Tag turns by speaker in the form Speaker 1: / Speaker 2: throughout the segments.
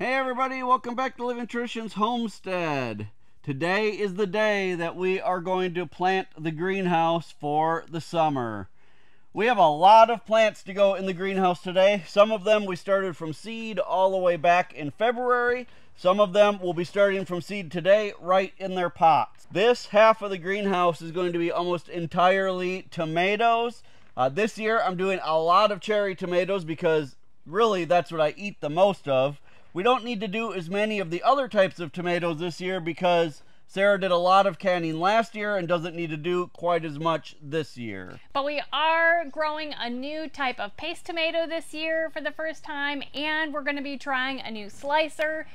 Speaker 1: Hey everybody, welcome back to Living Traditions Homestead. Today is the day that we are going to plant the greenhouse for the summer. We have a lot of plants to go in the greenhouse today. Some of them we started from seed all the way back in February. Some of them will be starting from seed today right in their pots. This half of the greenhouse is going to be almost entirely tomatoes. Uh, this year I'm doing a lot of cherry tomatoes because really that's what I eat the most of. We don't need to do as many of the other types of tomatoes this year because Sarah did a lot of canning last year and doesn't need to do quite as much this year.
Speaker 2: But we are growing a new type of paste tomato this year for the first time and we're going to be trying a new slicer.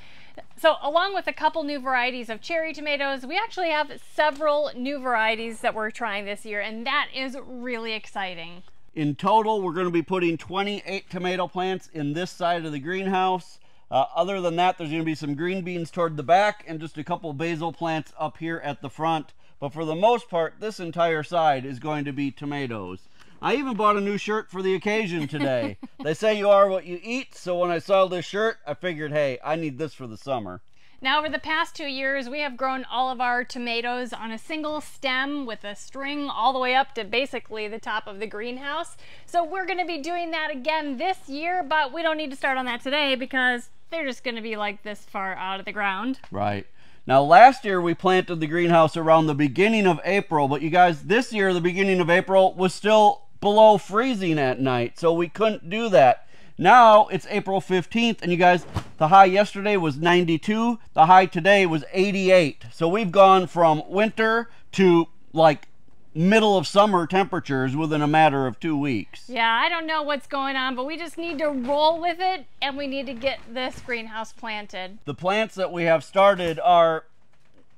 Speaker 2: So along with a couple new varieties of cherry tomatoes, we actually have several new varieties that we're trying this year and that is really exciting.
Speaker 1: In total, we're going to be putting 28 tomato plants in this side of the greenhouse. Uh, other than that, there's going to be some green beans toward the back and just a couple basil plants up here at the front. But for the most part, this entire side is going to be tomatoes. I even bought a new shirt for the occasion today. they say you are what you eat, so when I saw this shirt, I figured, hey, I need this for the summer.
Speaker 2: Now over the past two years, we have grown all of our tomatoes on a single stem with a string all the way up to basically the top of the greenhouse. So we're gonna be doing that again this year, but we don't need to start on that today because they're just gonna be like this far out of the ground.
Speaker 1: Right. Now last year we planted the greenhouse around the beginning of April, but you guys, this year the beginning of April was still below freezing at night, so we couldn't do that. Now it's April 15th, and you guys, the high yesterday was 92. The high today was 88. So we've gone from winter to like middle of summer temperatures within a matter of two weeks.
Speaker 2: Yeah, I don't know what's going on, but we just need to roll with it and we need to get this greenhouse planted.
Speaker 1: The plants that we have started are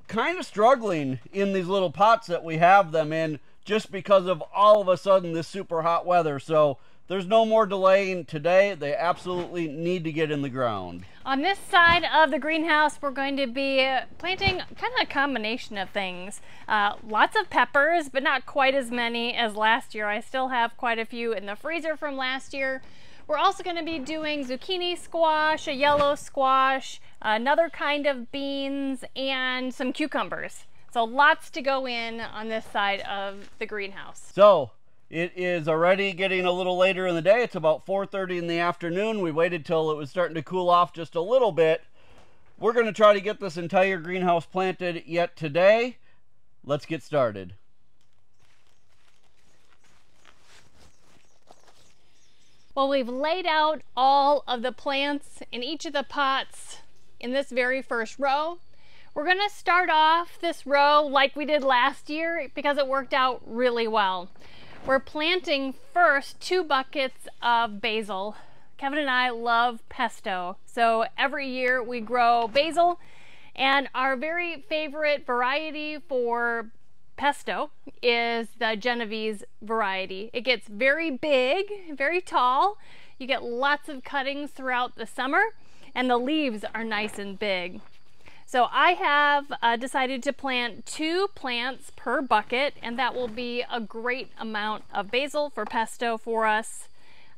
Speaker 1: kind of struggling in these little pots that we have them in just because of all of a sudden this super hot weather. So there's no more delaying today. They absolutely need to get in the ground.
Speaker 2: On this side of the greenhouse, we're going to be planting kind of a combination of things. Uh, lots of peppers, but not quite as many as last year. I still have quite a few in the freezer from last year. We're also going to be doing zucchini squash, a yellow squash, another kind of beans, and some cucumbers. So lots to go in on this side of the greenhouse.
Speaker 1: So it is already getting a little later in the day. It's about 4.30 in the afternoon. We waited till it was starting to cool off just a little bit. We're going to try to get this entire greenhouse planted yet today. Let's get started.
Speaker 2: Well, we've laid out all of the plants in each of the pots in this very first row. We're going to start off this row like we did last year because it worked out really well. We're planting first two buckets of basil. Kevin and I love pesto. So every year we grow basil and our very favorite variety for pesto is the Genovese variety. It gets very big, very tall. You get lots of cuttings throughout the summer and the leaves are nice and big. So I have uh, decided to plant two plants per bucket and that will be a great amount of basil for pesto for us.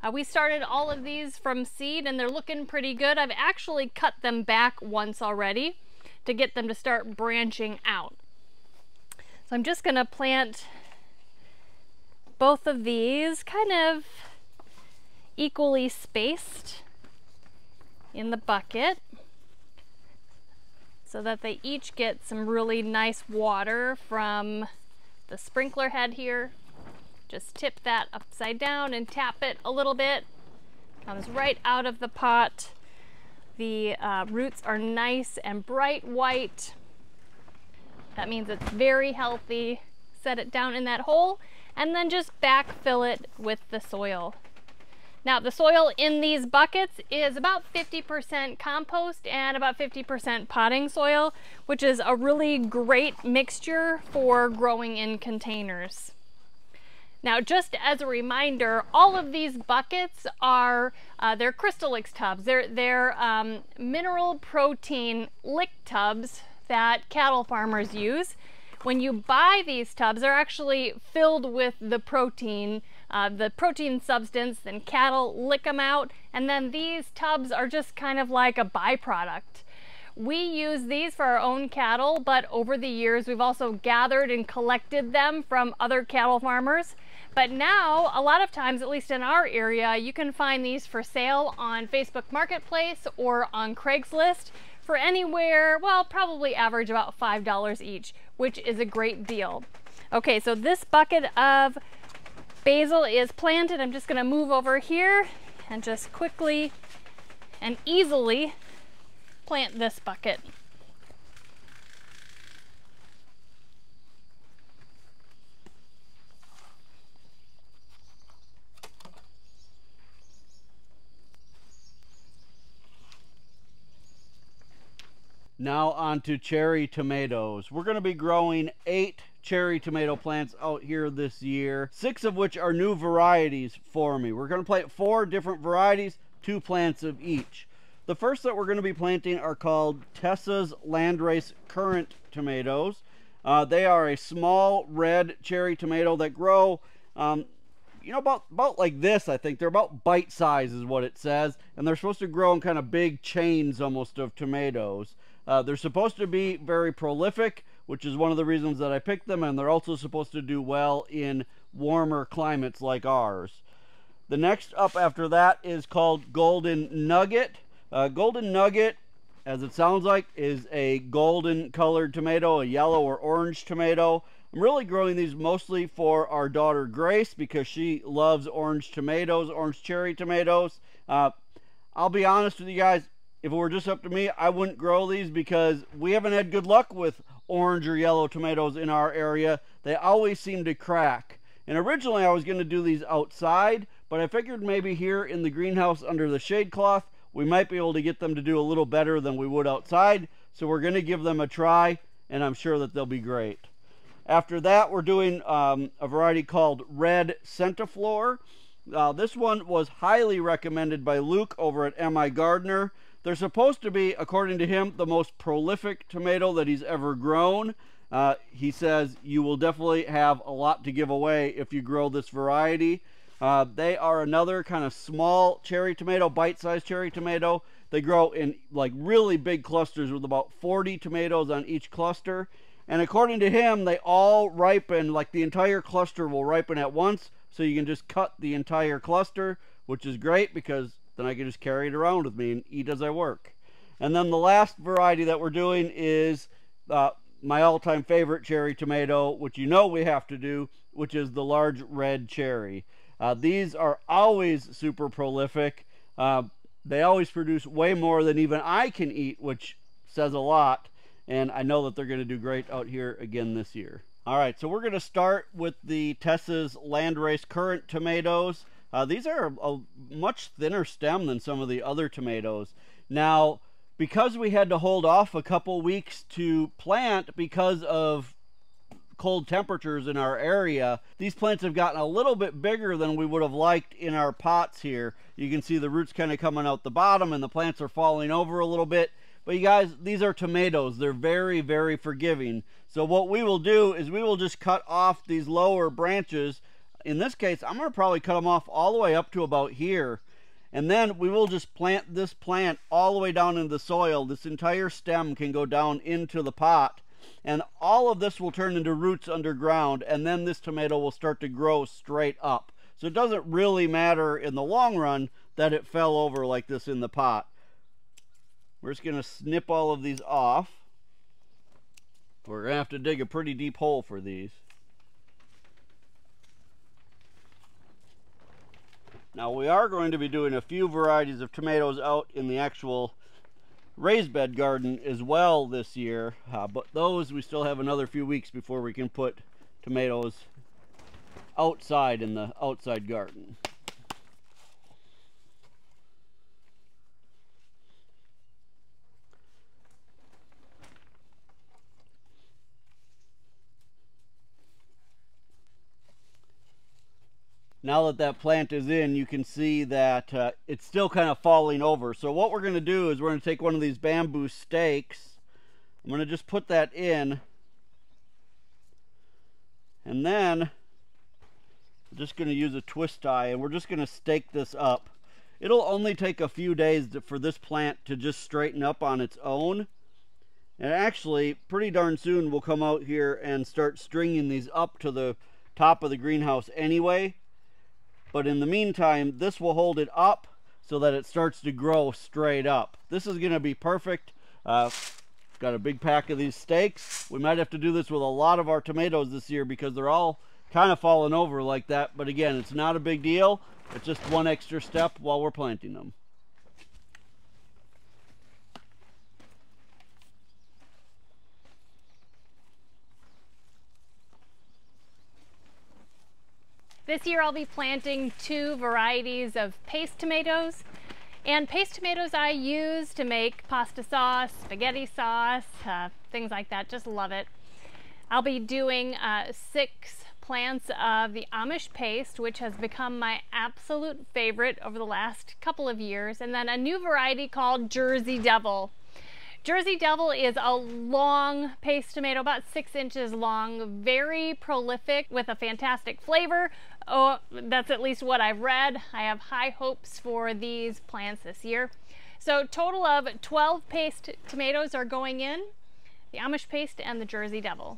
Speaker 2: Uh, we started all of these from seed and they're looking pretty good. I've actually cut them back once already to get them to start branching out. So I'm just gonna plant both of these kind of equally spaced in the bucket so that they each get some really nice water from the sprinkler head here. Just tip that upside down and tap it a little bit. Comes right out of the pot. The uh, roots are nice and bright white. That means it's very healthy. Set it down in that hole and then just backfill it with the soil. Now the soil in these buckets is about 50% compost and about 50% potting soil, which is a really great mixture for growing in containers. Now, just as a reminder, all of these buckets are, uh, they're Crystalyx tubs. They're, they're um, mineral protein lick tubs that cattle farmers use. When you buy these tubs, they're actually filled with the protein uh, the protein substance, then cattle lick them out, and then these tubs are just kind of like a byproduct. We use these for our own cattle, but over the years we've also gathered and collected them from other cattle farmers. But now, a lot of times, at least in our area, you can find these for sale on Facebook Marketplace or on Craigslist for anywhere, well, probably average about $5 each, which is a great deal. Okay, so this bucket of basil is planted. I'm just gonna move over here and just quickly and easily plant this bucket.
Speaker 1: Now on to cherry tomatoes. We're going to be growing eight cherry tomato plants out here this year, six of which are new varieties for me. We're going to plant four different varieties, two plants of each. The first that we're going to be planting are called Tessa's Landrace Currant tomatoes. Uh, they are a small red cherry tomato that grow, um, you know, about, about like this, I think. They're about bite size is what it says. And they're supposed to grow in kind of big chains almost of tomatoes. Uh, they're supposed to be very prolific, which is one of the reasons that I picked them, and they're also supposed to do well in warmer climates like ours. The next up after that is called Golden Nugget. Uh, golden Nugget, as it sounds like, is a golden colored tomato, a yellow or orange tomato. I'm really growing these mostly for our daughter Grace because she loves orange tomatoes, orange cherry tomatoes. Uh, I'll be honest with you guys, if it were just up to me, I wouldn't grow these because we haven't had good luck with orange or yellow tomatoes in our area. They always seem to crack. And originally I was going to do these outside, but I figured maybe here in the greenhouse under the shade cloth, we might be able to get them to do a little better than we would outside. So we're going to give them a try, and I'm sure that they'll be great. After that, we're doing um, a variety called Red Centiflor. Uh, this one was highly recommended by Luke over at M.I. Gardener. They're supposed to be, according to him, the most prolific tomato that he's ever grown. Uh, he says you will definitely have a lot to give away if you grow this variety. Uh, they are another kind of small cherry tomato, bite-sized cherry tomato. They grow in like really big clusters with about 40 tomatoes on each cluster. And according to him, they all ripen, like the entire cluster will ripen at once. So you can just cut the entire cluster, which is great because then I can just carry it around with me and eat as I work. And then the last variety that we're doing is uh, my all-time favorite cherry tomato, which you know we have to do, which is the large red cherry. Uh, these are always super prolific. Uh, they always produce way more than even I can eat, which says a lot. And I know that they're going to do great out here again this year. All right, so we're going to start with the Tessa's Landrace Currant tomatoes. Uh, these are a, a much thinner stem than some of the other tomatoes. Now, because we had to hold off a couple weeks to plant because of cold temperatures in our area, these plants have gotten a little bit bigger than we would have liked in our pots here. You can see the roots kind of coming out the bottom and the plants are falling over a little bit. But you guys, these are tomatoes. They're very, very forgiving. So what we will do is we will just cut off these lower branches in this case, I'm going to probably cut them off all the way up to about here. And then we will just plant this plant all the way down into the soil. This entire stem can go down into the pot. And all of this will turn into roots underground. And then this tomato will start to grow straight up. So it doesn't really matter in the long run that it fell over like this in the pot. We're just going to snip all of these off. We're going to have to dig a pretty deep hole for these. Now we are going to be doing a few varieties of tomatoes out in the actual raised bed garden as well this year, uh, but those we still have another few weeks before we can put tomatoes outside in the outside garden. Now that that plant is in, you can see that uh, it's still kind of falling over. So what we're going to do is we're going to take one of these bamboo stakes. I'm going to just put that in. And then I'm just going to use a twist tie and we're just going to stake this up. It'll only take a few days for this plant to just straighten up on its own. And actually, pretty darn soon we'll come out here and start stringing these up to the top of the greenhouse anyway. But in the meantime, this will hold it up so that it starts to grow straight up. This is going to be perfect. Uh, got a big pack of these stakes. We might have to do this with a lot of our tomatoes this year because they're all kind of falling over like that. But again, it's not a big deal. It's just one extra step while we're planting them.
Speaker 2: This year I'll be planting two varieties of paste tomatoes. And paste tomatoes I use to make pasta sauce, spaghetti sauce, uh, things like that. Just love it. I'll be doing uh, six plants of the Amish paste, which has become my absolute favorite over the last couple of years. And then a new variety called Jersey Devil. Jersey Devil is a long paste tomato, about six inches long, very prolific with a fantastic flavor. Oh, that's at least what I've read. I have high hopes for these plants this year. So total of 12 paste tomatoes are going in, the Amish paste and the Jersey Devil.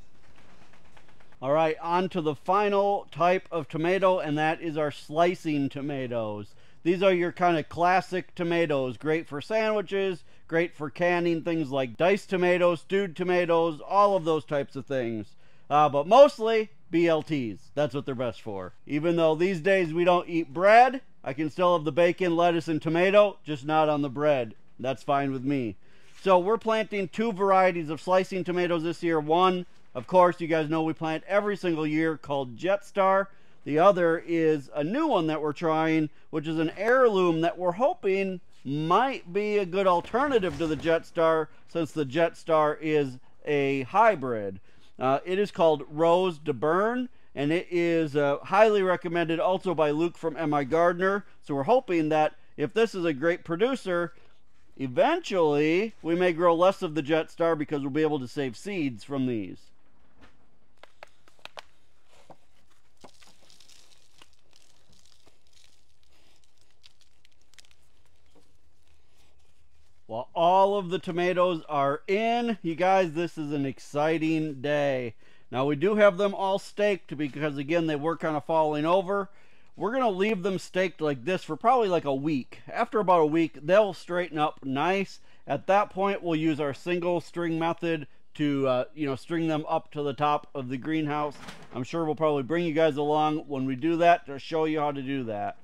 Speaker 1: All right, on to the final type of tomato, and that is our slicing tomatoes. These are your kind of classic tomatoes, great for sandwiches, great for canning, things like diced tomatoes, stewed tomatoes, all of those types of things. Uh, but mostly BLTs. That's what they're best for. Even though these days we don't eat bread, I can still have the bacon, lettuce, and tomato, just not on the bread. That's fine with me. So we're planting two varieties of slicing tomatoes this year. One, of course, you guys know we plant every single year called Jetstar. The other is a new one that we're trying, which is an heirloom that we're hoping might be a good alternative to the Jetstar since the Jetstar is a hybrid. Uh, it is called Rose de Berne and it is uh, highly recommended also by Luke from MI Gardener. So we're hoping that if this is a great producer, eventually we may grow less of the Jet Star because we'll be able to save seeds from these. Well, all of the tomatoes are in. You guys, this is an exciting day. Now, we do have them all staked because, again, they were kind of falling over. We're going to leave them staked like this for probably like a week. After about a week, they'll straighten up nice. At that point, we'll use our single string method to, uh, you know, string them up to the top of the greenhouse. I'm sure we'll probably bring you guys along when we do that to show you how to do that.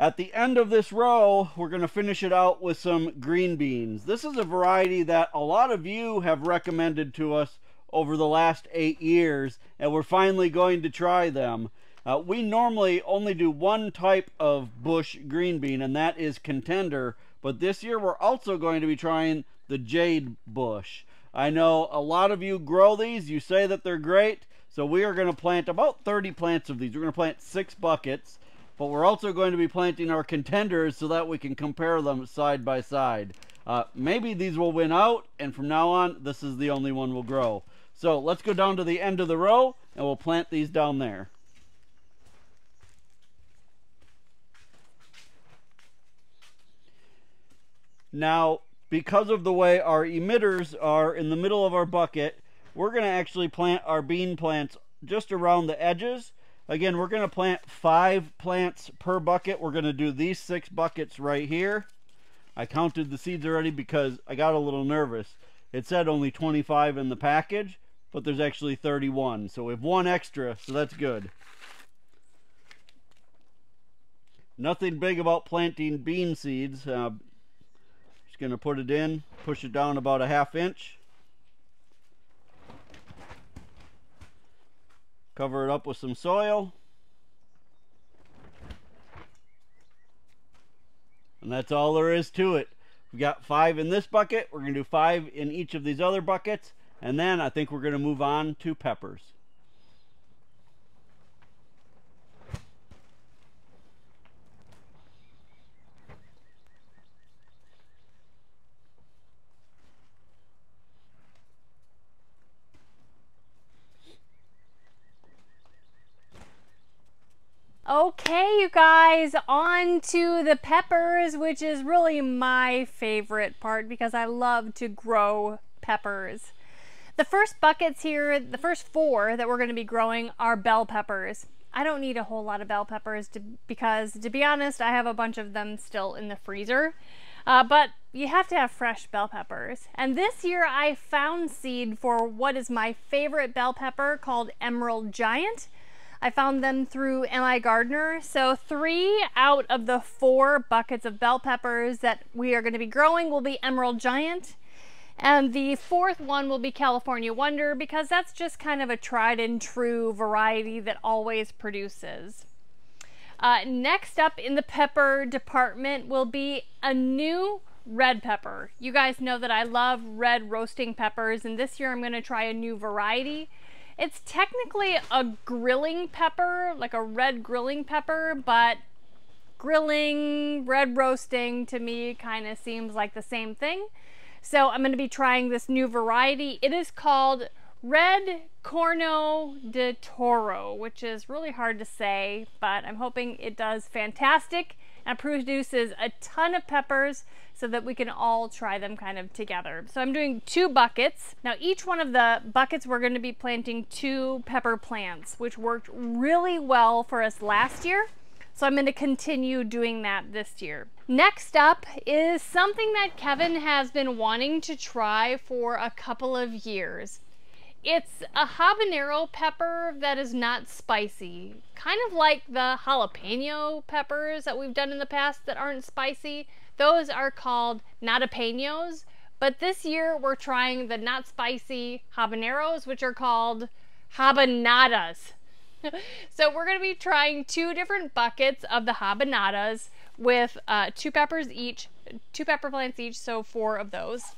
Speaker 1: At the end of this row, we're going to finish it out with some green beans. This is a variety that a lot of you have recommended to us over the last eight years, and we're finally going to try them. Uh, we normally only do one type of bush green bean, and that is contender, but this year we're also going to be trying the jade bush. I know a lot of you grow these, you say that they're great, so we are going to plant about 30 plants of these. We're going to plant six buckets but we're also going to be planting our contenders so that we can compare them side by side. Uh, maybe these will win out, and from now on, this is the only one we'll grow. So let's go down to the end of the row, and we'll plant these down there. Now, because of the way our emitters are in the middle of our bucket, we're going to actually plant our bean plants just around the edges Again, we're going to plant five plants per bucket. We're going to do these six buckets right here. I counted the seeds already because I got a little nervous. It said only 25 in the package, but there's actually 31. So we have one extra, so that's good. Nothing big about planting bean seeds. Uh, just going to put it in, push it down about a half inch. Cover it up with some soil. And that's all there is to it. We've got five in this bucket. We're going to do five in each of these other buckets. And then I think we're going to move on to peppers.
Speaker 2: You guys, on to the peppers, which is really my favorite part because I love to grow peppers. The first buckets here, the first four that we're going to be growing are bell peppers. I don't need a whole lot of bell peppers to, because, to be honest, I have a bunch of them still in the freezer. Uh, but you have to have fresh bell peppers. And this year I found seed for what is my favorite bell pepper called Emerald Giant. I found them through MI Gardener. So three out of the four buckets of bell peppers that we are going to be growing will be Emerald Giant. And the fourth one will be California Wonder because that's just kind of a tried and true variety that always produces. Uh, next up in the pepper department will be a new red pepper. You guys know that I love red roasting peppers and this year I'm going to try a new variety. It's technically a grilling pepper, like a red grilling pepper, but grilling, red roasting to me kind of seems like the same thing. So I'm going to be trying this new variety. It is called Red Corno de Toro, which is really hard to say, but I'm hoping it does fantastic and produces a ton of peppers so that we can all try them kind of together. So I'm doing two buckets. Now each one of the buckets we're going to be planting two pepper plants, which worked really well for us last year. So I'm going to continue doing that this year. Next up is something that Kevin has been wanting to try for a couple of years. It's a habanero pepper that is not spicy, kind of like the jalapeno peppers that we've done in the past that aren't spicy. Those are called nadapenos, but this year we're trying the not spicy habaneros, which are called habanadas. so we're going to be trying two different buckets of the habanadas with uh, two peppers each, two pepper plants each, so four of those.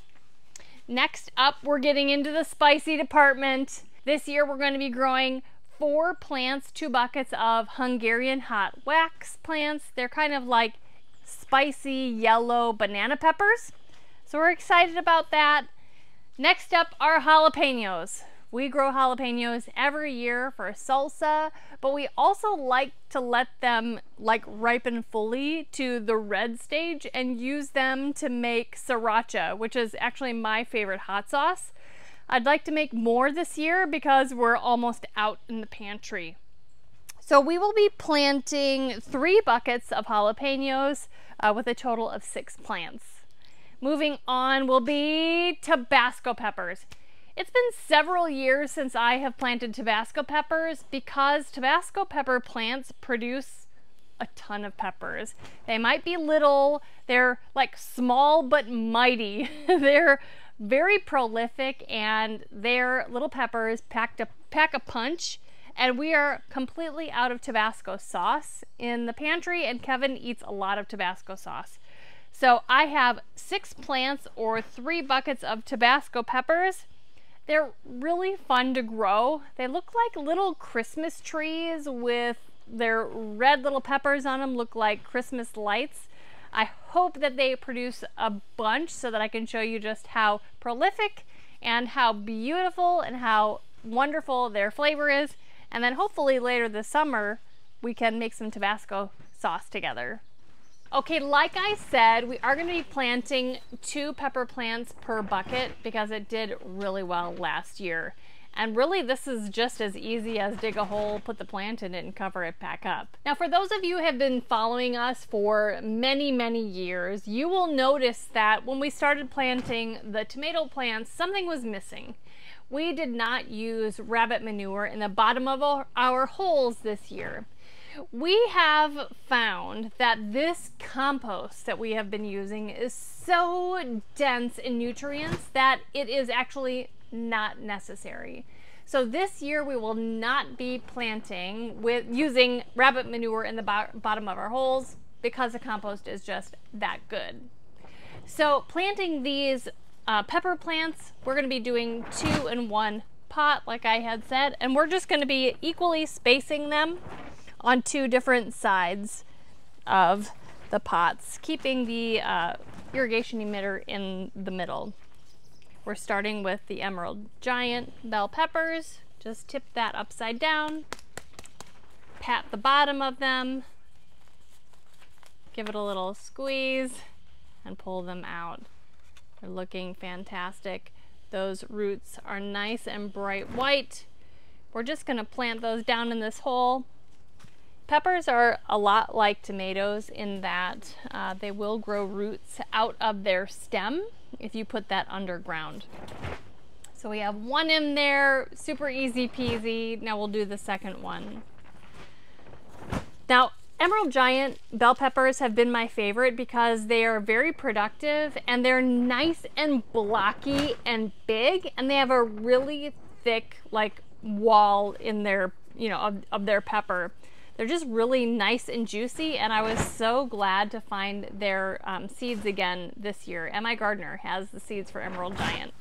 Speaker 2: Next up, we're getting into the spicy department. This year we're going to be growing four plants, two buckets of Hungarian hot wax plants. They're kind of like spicy yellow banana peppers. So we're excited about that. Next up are jalapenos. We grow jalapenos every year for salsa, but we also like to let them like ripen fully to the red stage and use them to make sriracha, which is actually my favorite hot sauce. I'd like to make more this year because we're almost out in the pantry. So we will be planting three buckets of jalapenos uh, with a total of six plants. Moving on will be Tabasco peppers. It's been several years since I have planted Tabasco peppers because Tabasco pepper plants produce a ton of peppers. They might be little, they're like small but mighty. they're very prolific and their little peppers packed a, pack a punch and we are completely out of Tabasco sauce in the pantry and Kevin eats a lot of Tabasco sauce. So I have six plants or three buckets of Tabasco peppers they're really fun to grow. They look like little Christmas trees with their red little peppers on them look like Christmas lights. I hope that they produce a bunch so that I can show you just how prolific and how beautiful and how wonderful their flavor is. And then hopefully later this summer, we can make some Tabasco sauce together. Okay, like I said, we are going to be planting two pepper plants per bucket because it did really well last year. And really, this is just as easy as dig a hole, put the plant in it, and cover it back up. Now, for those of you who have been following us for many, many years, you will notice that when we started planting the tomato plants, something was missing. We did not use rabbit manure in the bottom of our, holes this year we have found that this compost that we have been using is so dense in nutrients that it is actually not necessary. So this year we will not be planting with using rabbit manure in the bo bottom of our holes because the compost is just that good. So planting these uh, pepper plants, we're going to be doing two in one pot like I had said, and we're just going to be equally spacing them on two different sides of the pots, keeping the uh, irrigation emitter in the middle. We're starting with the Emerald Giant bell peppers. Just tip that upside down, pat the bottom of them, give it a little squeeze and pull them out. They're looking fantastic. Those roots are nice and bright white. We're just gonna plant those down in this hole. Peppers are a lot like tomatoes in that uh, they will grow roots out of their stem if you put that underground. So we have one in there, super easy peasy. Now we'll do the second one. Now, Emerald Giant bell peppers have been my favorite because they are very productive and they're nice and blocky and big and they have a really thick like wall in their, you know, of, of their pepper. They're just really nice and juicy and I was so glad to find their um, seeds again this year. MI Gardener has the seeds for Emerald Giant.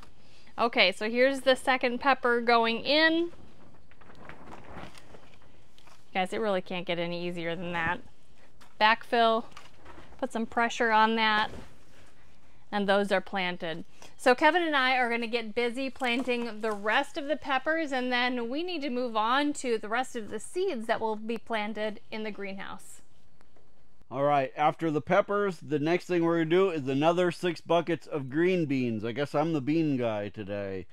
Speaker 2: Okay, so here's the second pepper going in. Guys, it really can't get any easier than that. Backfill, put some pressure on that, and those are planted. So Kevin and I are gonna get busy planting the rest of the peppers and then we need to move on to the rest of the seeds that will be planted in the greenhouse.
Speaker 1: All right, after the peppers, the next thing we're gonna do is another six buckets of green beans. I guess I'm the bean guy today.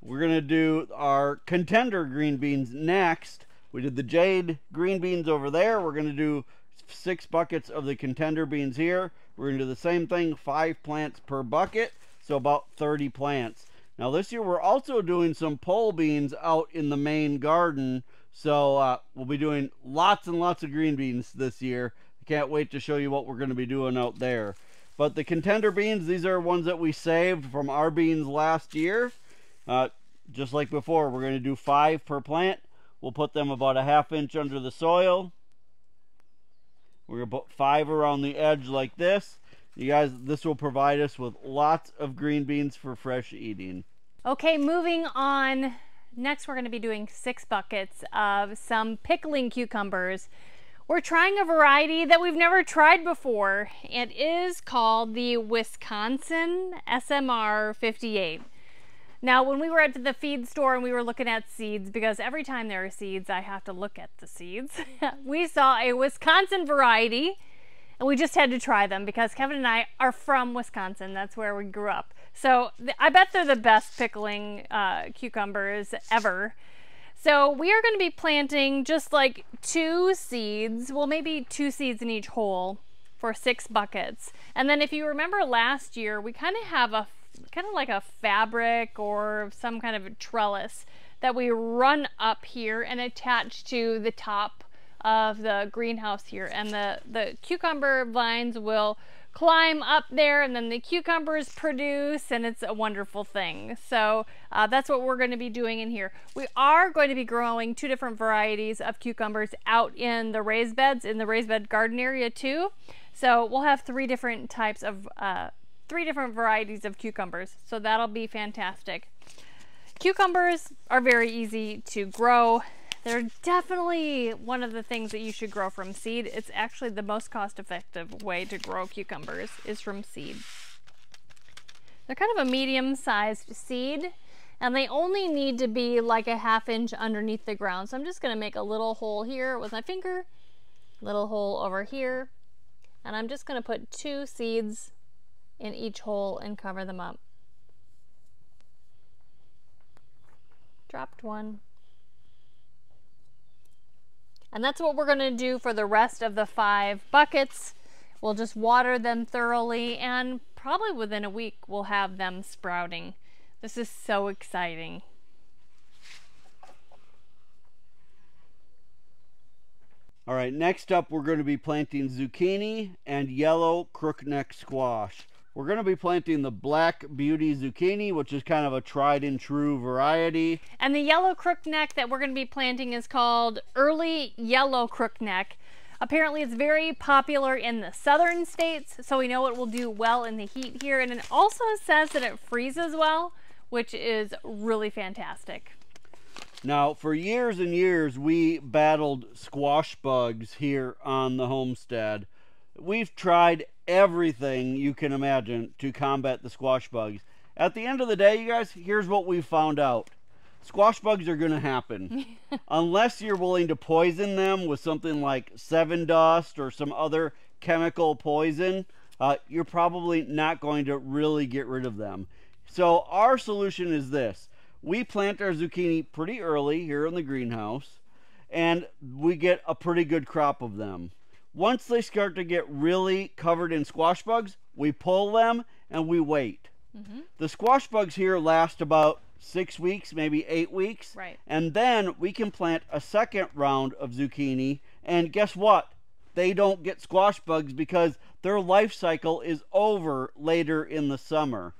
Speaker 1: We're gonna do our contender green beans next. We did the jade green beans over there. We're going to do six buckets of the contender beans here. We're going to do the same thing, five plants per bucket, so about 30 plants. Now this year we're also doing some pole beans out in the main garden. So uh, we'll be doing lots and lots of green beans this year. I can't wait to show you what we're going to be doing out there. But the contender beans, these are ones that we saved from our beans last year. Uh, just like before, we're going to do five per plant. We'll put them about a half inch under the soil. We're going to put five around the edge like this. You guys, this will provide us with lots of green beans for fresh eating.
Speaker 2: Okay, moving on. Next, we're going to be doing six buckets of some pickling cucumbers. We're trying a variety that we've never tried before. It is called the Wisconsin SMR 58. Now, when we were at the feed store and we were looking at seeds, because every time there are seeds, I have to look at the seeds, we saw a Wisconsin variety and we just had to try them because Kevin and I are from Wisconsin. That's where we grew up. So I bet they're the best pickling uh, cucumbers ever. So we are going to be planting just like two seeds, well, maybe two seeds in each hole for six buckets. And then if you remember last year, we kind of have a kind of like a fabric or some kind of a trellis that we run up here and attach to the top of the greenhouse here. And the the cucumber vines will climb up there and then the cucumbers produce and it's a wonderful thing. So uh, that's what we're going to be doing in here. We are going to be growing two different varieties of cucumbers out in the raised beds in the raised bed garden area too. So we'll have three different types of uh, three different varieties of cucumbers. So that'll be fantastic. Cucumbers are very easy to grow. They're definitely one of the things that you should grow from seed. It's actually the most cost effective way to grow cucumbers is from seed. They're kind of a medium sized seed and they only need to be like a half inch underneath the ground. So I'm just gonna make a little hole here with my finger, little hole over here, and I'm just gonna put two seeds in each hole and cover them up. Dropped one. And that's what we're going to do for the rest of the five buckets. We'll just water them thoroughly and probably within a week we'll have them sprouting. This is so exciting.
Speaker 1: All right, next up we're going to be planting zucchini and yellow crookneck squash. We're going to be planting the Black Beauty Zucchini, which is kind of a tried and true variety.
Speaker 2: And the yellow crookneck that we're going to be planting is called Early Yellow Crookneck. Apparently it's very popular in the southern states, so we know it will do well in the heat here. And it also says that it freezes well, which is really fantastic.
Speaker 1: Now, for years and years, we battled squash bugs here on the homestead. We've tried everything you can imagine to combat the squash bugs. At the end of the day, you guys, here's what we found out. Squash bugs are going to happen. Unless you're willing to poison them with something like Sevin Dust or some other chemical poison, uh, you're probably not going to really get rid of them. So our solution is this. We plant our zucchini pretty early here in the greenhouse and we get a pretty good crop of them. Once they start to get really covered in squash bugs, we pull them and we wait. Mm-hmm. The squash bugs here last about six weeks, maybe eight weeks.
Speaker 2: Right.
Speaker 1: And then we can plant a second round of zucchini. And guess what? They don't get squash bugs because their life cycle is over later in the summer.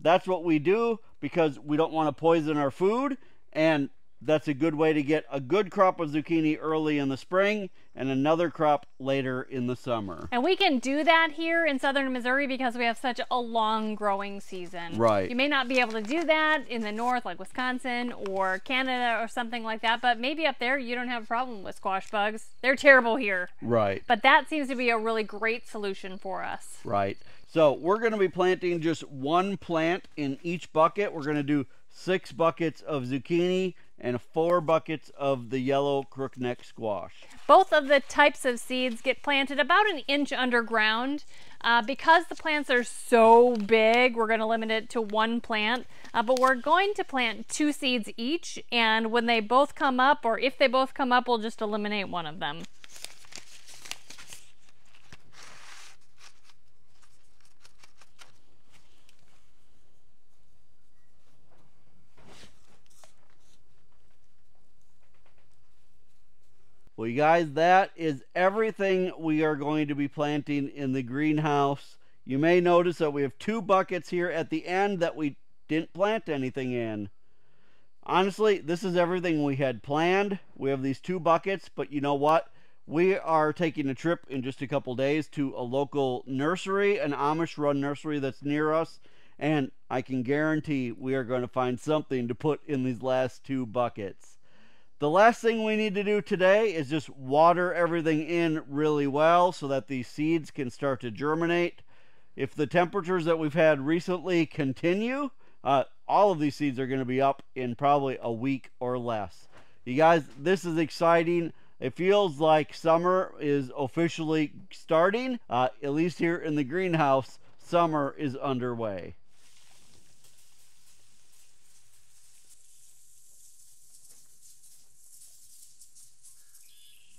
Speaker 1: That's what we do because we don't want to poison our food. And that's a good way to get a good crop of zucchini early in the spring and another crop later in the summer.
Speaker 2: And we can do that here in southern Missouri because we have such a long growing season.
Speaker 1: Right.
Speaker 2: You may not be able to do that in the north like Wisconsin or Canada or something like that, but maybe up there you don't have a problem with squash bugs. They're terrible here.
Speaker 1: Right.
Speaker 2: But that seems to be a really great solution for us.
Speaker 1: Right. So we're going to be planting just one plant in each bucket. We're going to do six buckets of zucchini, and four buckets of the yellow crookneck squash.
Speaker 2: Both of the types of seeds get planted about an inch underground. Uh, because the plants are so big, we're going to limit it to one plant, uh, but we're going to plant two seeds each, and when they both come up, or if they both come up, we'll just eliminate one of them.
Speaker 1: Well, you guys, that is everything we are going to be planting in the greenhouse. You may notice that we have two buckets here at the end that we didn't plant anything in. Honestly, this is everything we had planned. We have these two buckets, but you know what? We are taking a trip in just a couple days to a local nursery, an Amish run nursery that's near us, and I can guarantee we are going to find something to put in these last two buckets. The last thing we need to do today is just water everything in really well so that these seeds can start to germinate. If the temperatures that we've had recently continue, uh, all of these seeds are going to be up in probably a week or less. You guys, this is exciting. It feels like summer is officially starting. Uh, at least here in the greenhouse, summer is underway.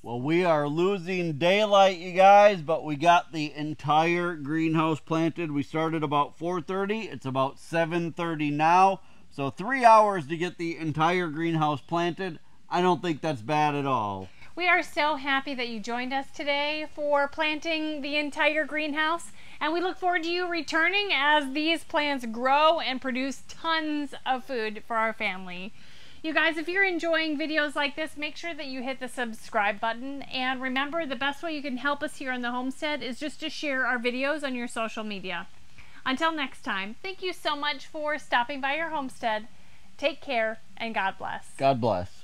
Speaker 1: Well, we are losing daylight, you guys, but we got the entire greenhouse planted. We started about 4.30. It's about 7.30 now. So three hours to get the entire greenhouse planted. I don't think that's bad at all.
Speaker 2: We are so happy that you joined us today for planting the entire greenhouse. And we look forward to you returning as these plants grow and produce tons of food for our family. You guys, if you're enjoying videos like this, make sure that you hit the subscribe button. And remember, the best way you can help us here on the homestead is just to share our videos on your social media. Until next time, thank you so much for stopping by your homestead. Take care and God bless.
Speaker 1: God bless.